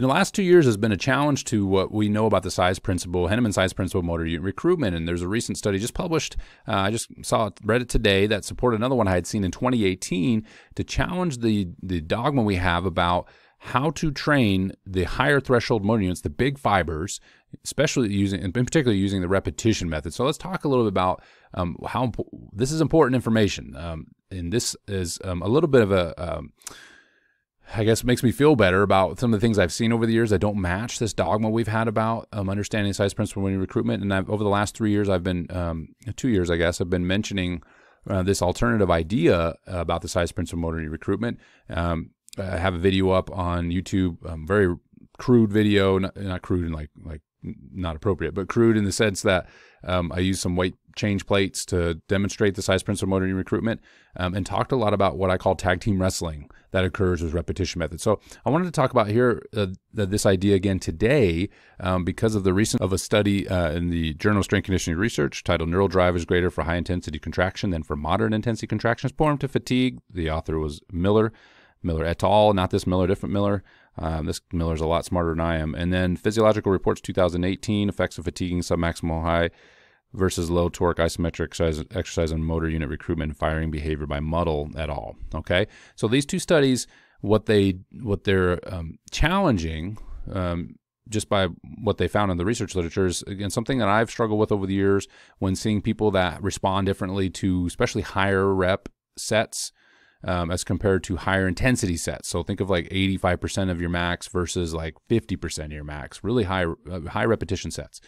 in the last two years has been a challenge to what we know about the size principle, Henneman size principle motor unit recruitment. And there's a recent study just published. Uh, I just saw it, read it today that supported another one I had seen in 2018 to challenge the the dogma we have about how to train the higher threshold motor units, the big fibers, especially using, in particular, using the repetition method. So let's talk a little bit about um, how this is important information. Um, and this is um, a little bit of a, um, I guess, makes me feel better about some of the things I've seen over the years that don't match this dogma we've had about um, understanding size principle when recruitment. And I've, over the last three years, I've been, um, two years, I guess, I've been mentioning uh, this alternative idea about the size principle motor recruitment. Um, I have a video up on YouTube, um, very crude video, not, not crude and like like not appropriate, but crude in the sense that um, I used some weight change plates to demonstrate the size principle motor recruitment um, and talked a lot about what I call tag team wrestling that occurs with repetition methods. So I wanted to talk about here uh, this idea again today um, because of the recent of a study uh, in the Journal of Strength Conditioning Research titled Neural Drive is Greater for High Intensity Contraction Than for Moderate Intensity Contractions Formed to Fatigue. The author was Miller. Miller et al., not this Miller, different Miller. Um, this Miller's a lot smarter than I am. And then Physiological Reports 2018, Effects of Fatiguing Submaximal High versus Low Torque Isometric exercise, exercise and Motor Unit Recruitment and Firing Behavior by Muddle at all. Okay, so these two studies, what they what they're um, challenging um, just by what they found in the research literature is again something that I've struggled with over the years when seeing people that respond differently to especially higher rep sets um, as compared to higher intensity sets. So think of like 85% of your max versus like 50% of your max, really high uh, high repetition sets.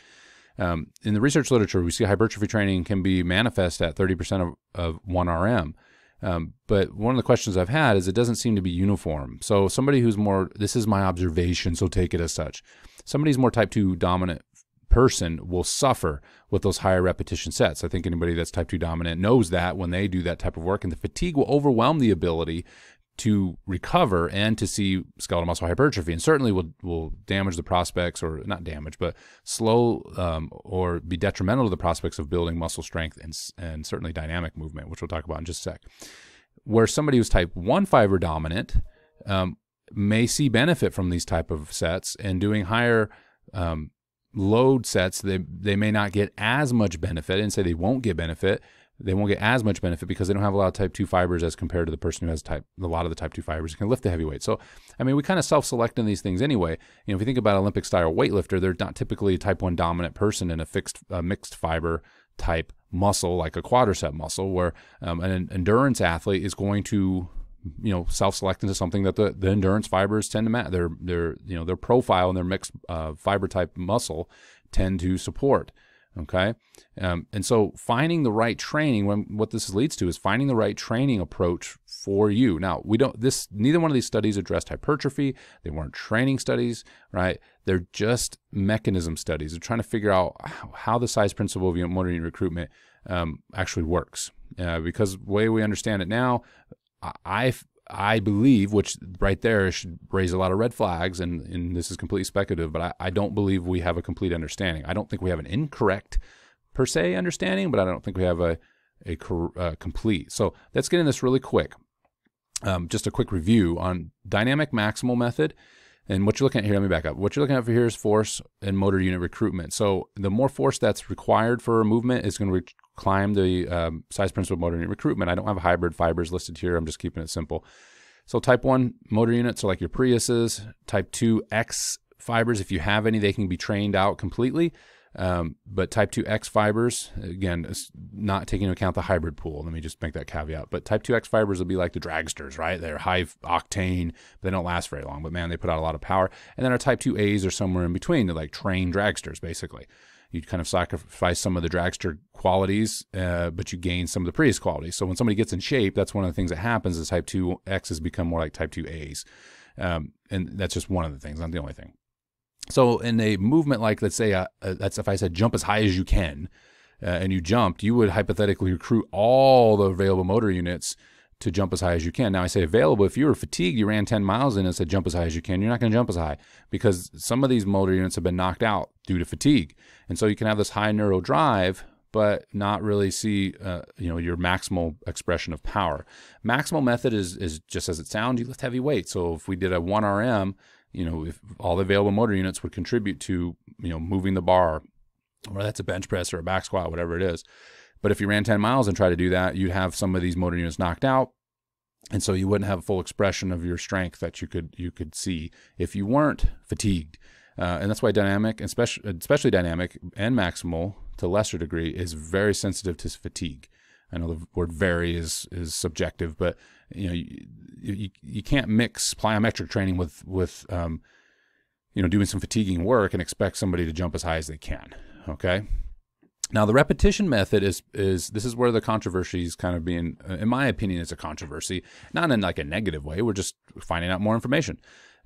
Um, in the research literature, we see hypertrophy training can be manifest at 30% of, of 1RM. Um, but one of the questions I've had is it doesn't seem to be uniform. So somebody who's more, this is my observation, so take it as such. Somebody's more type 2 dominant person will suffer with those higher repetition sets. I think anybody that's type 2 dominant knows that when they do that type of work, and the fatigue will overwhelm the ability to recover and to see skeletal muscle hypertrophy, and certainly will will damage the prospects, or not damage, but slow um, or be detrimental to the prospects of building muscle strength and and certainly dynamic movement, which we'll talk about in just a sec. Where somebody who's type one fiber dominant um, may see benefit from these type of sets and doing higher um, load sets, they they may not get as much benefit. and say they won't get benefit. They won't get as much benefit because they don't have a lot of type 2 fibers as compared to the person who has type a lot of the type 2 fibers can lift the heavy weight. So, I mean, we kind of self-select in these things anyway. You know, if you think about Olympic style weightlifter, they're not typically a type 1 dominant person in a fixed mixed fiber type muscle like a quadricep muscle where um, an endurance athlete is going to you know self-select into something that the, the endurance fibers tend to match their their you know their profile and their mixed uh, fiber type muscle tend to support okay? Um, and so finding the right training when what this leads to is finding the right training approach for you. Now we don't this neither one of these studies addressed hypertrophy. They weren't training studies right? They're just mechanism studies. They're trying to figure out how the size principle of motor unit recruitment um, actually works. Uh, because the way we understand it now I I believe, which right there should raise a lot of red flags, and, and this is completely speculative, but I, I don't believe we have a complete understanding. I don't think we have an incorrect per se understanding, but I don't think we have a, a uh, complete. So let's get in this really quick. Um, just a quick review on dynamic maximal method. And what you're looking at here, let me back up. What you're looking at for here is force and motor unit recruitment. So the more force that's required for a movement is going to climb the um, size principle motor unit recruitment. I don't have hybrid fibers listed here. I'm just keeping it simple. So type 1 motor units are like your Priuses. Type 2 X fibers, if you have any, they can be trained out completely. Um, but type 2X fibers, again, not taking into account the hybrid pool. Let me just make that caveat. But type 2X fibers will be like the dragsters, right? They're high octane, but they don't last very long. But man, they put out a lot of power. And then our type 2As are somewhere in between. They're like trained dragsters, basically you kind of sacrifice some of the dragster qualities, uh, but you gain some of the Prius qualities. So when somebody gets in shape, that's one of the things that happens is type 2 X's become more like type 2 A's. Um, and that's just one of the things, not the only thing. So in a movement like, let's say, uh, uh, that's if I said jump as high as you can, uh, and you jumped, you would hypothetically recruit all the available motor units to jump as high as you can. Now I say available. If you were fatigued, you ran 10 miles in and said jump as high as you can, you're not going to jump as high because some of these motor units have been knocked out due to fatigue. And so you can have this high neuro drive, but not really see uh, you know your maximal expression of power. Maximal method is is just as it sounds. You lift heavy weight. So if we did a one RM, you know, if all the available motor units would contribute to, you know, moving the bar, or that's a bench press or a back squat, whatever it is. But if you ran 10 miles and tried to do that, you'd have some of these motor units knocked out. And so you wouldn't have a full expression of your strength that you could you could see if you weren't fatigued. Uh, and that's why dynamic, especially, especially dynamic and maximal to lesser degree, is very sensitive to fatigue. I know the word "very" is is subjective, but you know you, you, you can't mix plyometric training with with um, you know doing some fatiguing work and expect somebody to jump as high as they can. Okay. Now the repetition method is is this is where the controversy is kind of being, in my opinion, it's a controversy, not in like a negative way. We're just finding out more information.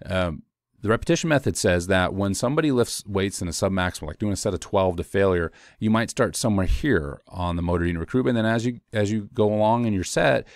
Um, the repetition method says that when somebody lifts weights in a submaximal, like doing a set of 12 to failure, you might start somewhere here on the motor unit recruitment. Then as you as you go along in your set,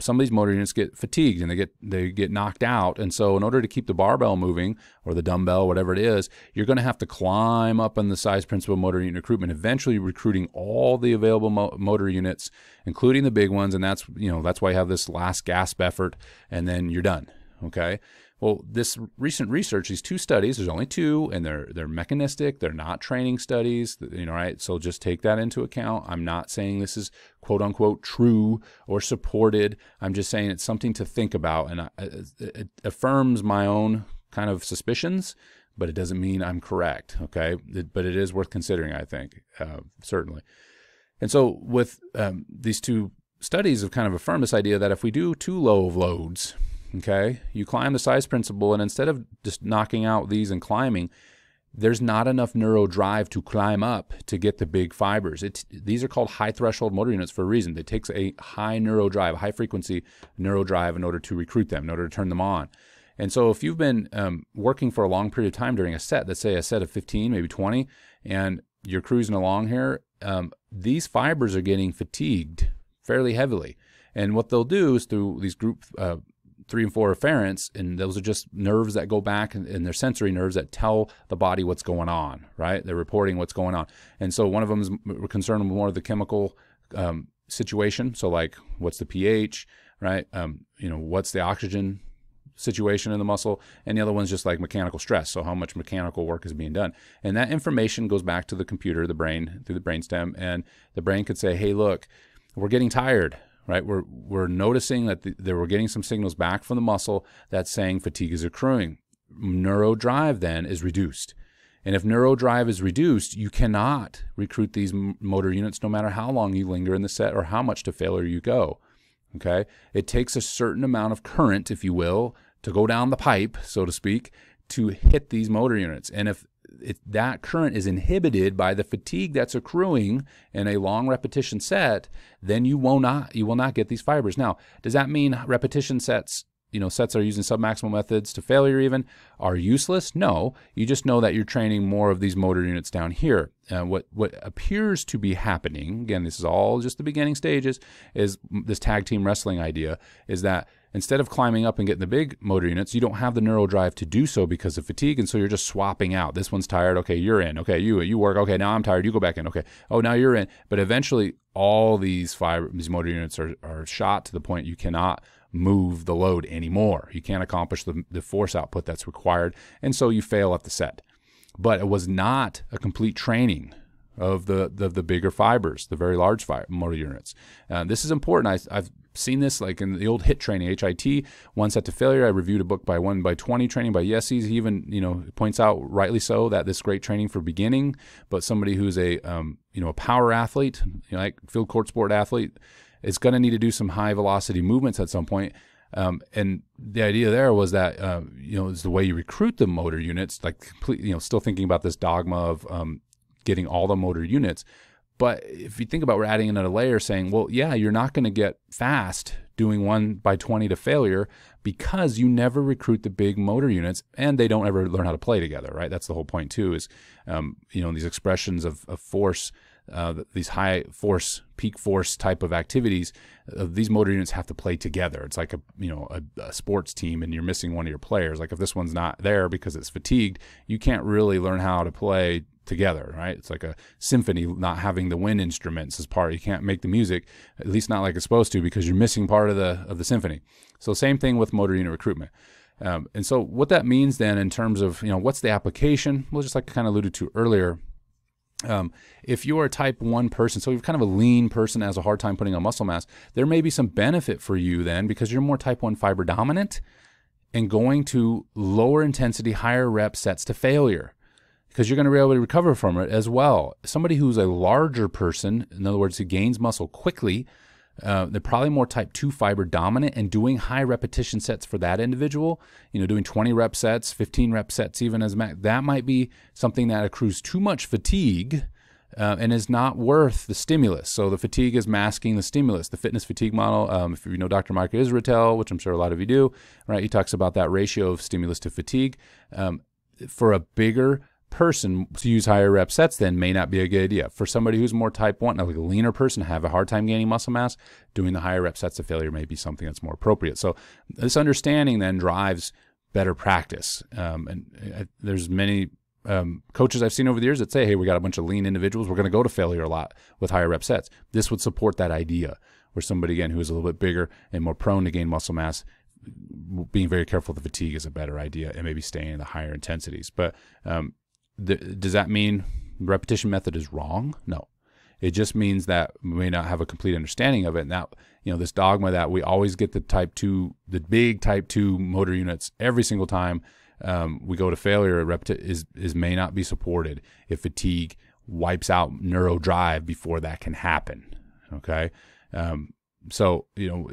some of these motor units get fatigued and they get they get knocked out. And so in order to keep the barbell moving or the dumbbell, whatever it is, you're going to have to climb up on the size principle motor unit recruitment, eventually recruiting all the available mo motor units, including the big ones. And that's you know that's why you have this last gasp effort, and then you're done. Okay. Well, this recent research, these two studies, there's only two, and they're they're mechanistic. They're not training studies, you know, right? So just take that into account. I'm not saying this is quote unquote true or supported. I'm just saying it's something to think about, and it affirms my own kind of suspicions, but it doesn't mean I'm correct. Okay, but it is worth considering, I think, uh, certainly. And so with um, these two studies have kind of affirmed this idea that if we do too low of loads, Okay, you climb the size principle, and instead of just knocking out these and climbing, there's not enough neuro drive to climb up to get the big fibers. It's, these are called high threshold motor units for a reason. It takes a high neuro drive, high frequency neuro drive in order to recruit them, in order to turn them on. And so if you've been um, working for a long period of time during a set, let's say a set of 15, maybe 20, and you're cruising along here, um, these fibers are getting fatigued fairly heavily. And what they'll do is through these group uh, three and four afferents, and those are just nerves that go back and, and they're sensory nerves that tell the body what's going on, right? They're reporting what's going on. And so one of them is concerned with more of the chemical um, situation. So like, what's the pH, right? Um, you know, what's the oxygen situation in the muscle, and the other one's just like mechanical stress. So how much mechanical work is being done, and that information goes back to the computer, the brain, through the brainstem, and the brain could say, "Hey, look, we're getting tired right? We're, we're noticing that, the, that we're getting some signals back from the muscle that's saying fatigue is accruing. Neuro drive then is reduced. And if neuro drive is reduced, you cannot recruit these motor units no matter how long you linger in the set or how much to failure you go. Okay? It takes a certain amount of current, if you will, to go down the pipe, so to speak, to hit these motor units. And if it, that current is inhibited by the fatigue that's accruing in a long repetition set, then you will not you will not get these fibers. Now, does that mean repetition sets, you know, sets are using submaximal methods to failure even are useless? No, you just know that you're training more of these motor units down here. Uh, what what appears to be happening, again, this is all just the beginning stages, is this tag team wrestling idea is that instead of climbing up and getting the big motor units, you don't have the neural drive to do so because of fatigue, and so you're just swapping out. This one's tired, okay, you're in. Okay, you you work. Okay, now I'm tired, you go back in. Okay, oh now you're in. But eventually, all these fiber these motor units are are shot to the point you cannot move the load anymore. You can't accomplish the, the force output that's required, and so you fail at the set. But it was not a complete training of the, the, the bigger fibers, the very large fiber, motor units. Uh, this is important. I, have seen this like in the old HIT training, HIT, one set to failure. I reviewed a book by one by 20 training by Yessis. He even, you know, points out rightly so that this great training for beginning, but somebody who's a, um, you know, a power athlete, you know, like field court sport athlete, is going to need to do some high velocity movements at some point. Um, and the idea there was that uh, you know is the way you recruit the motor units, like complete, you know, still thinking about this dogma of um, getting all the motor units. But if you think about we're adding another layer saying, well, yeah, you're not going to get fast doing one by 20 to failure because you never recruit the big motor units and they don't ever learn how to play together, right? That's the whole point too is, um, you know, these expressions of, of force, uh, these high force, peak force type of activities, uh, these motor units have to play together. It's like a, you know, a, a sports team and you're missing one of your players. Like if this one's not there because it's fatigued, you can't really learn how to play together, right? It's like a symphony not having the wind instruments as part. You can't make the music, at least not like it's supposed to, because you're missing part of the of the symphony. So same thing with motor unit recruitment. Um, and so what that means then in terms of, you know, what's the application? Well, just like I kind of alluded to earlier, um, if you're a type 1 person, so you're kind of a lean person has a hard time putting on muscle mass, there may be some benefit for you then because you're more type 1 fiber dominant and going to lower intensity, higher rep sets to failure because you're going to be able to recover from it as well. Somebody who's a larger person, in other words, who gains muscle quickly, uh, they're probably more type 2 fiber dominant and doing high repetition sets for that individual, you know, doing 20 rep sets, 15 rep sets, even as max, that might be something that accrues too much fatigue uh, and is not worth the stimulus. So the fatigue is masking the stimulus. The fitness fatigue model, um, if you know Dr. Mark Israetel, which I'm sure a lot of you do, right? He talks about that ratio of stimulus to fatigue. Um, for a bigger person to use higher rep sets then may not be a good idea. For somebody who's more type 1, like a leaner person, have a hard time gaining muscle mass, doing the higher rep sets of failure may be something that's more appropriate. So this understanding then drives better practice. Um, and uh, there's many um, coaches I've seen over the years that say, hey, we got a bunch of lean individuals. We're going to go to failure a lot with higher rep sets. This would support that idea where somebody, again, who is a little bit bigger and more prone to gain muscle mass, being very careful the fatigue is a better idea and maybe staying in the higher intensities. But um, does that mean repetition method is wrong? No. It just means that we may not have a complete understanding of it. And that, you know, this dogma that we always get the type two, the big type two motor units every single time um, we go to failure repeti- is is may not be supported if fatigue wipes out neuro drive before that can happen. Okay, um, so you know,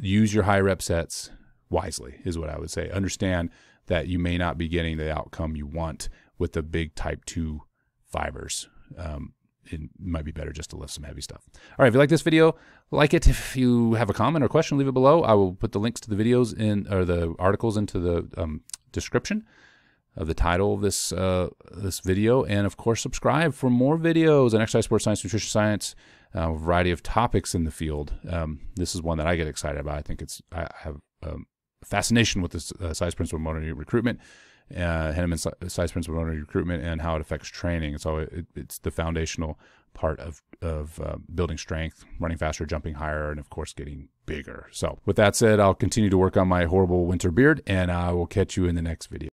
use your high rep sets wisely is what I would say. Understand that you may not be getting the outcome you want with the big type two fibers. Um, it might be better just to lift some heavy stuff. All right, if you like this video, like it. If you have a comment or question, leave it below. I will put the links to the videos in or the articles into the um, description of the title of this uh, this video, and of course, subscribe for more videos on exercise, sports science, nutrition science, uh, a variety of topics in the field. Um, this is one that I get excited about. I think it's I have um, fascination with this uh, size principle motor recruitment, uh, Henneman size principle motor recruitment, and how it affects training. So it, it's the foundational part of of uh, building strength, running faster, jumping higher, and of course getting bigger. So with that said, I'll continue to work on my horrible winter beard, and I will catch you in the next video.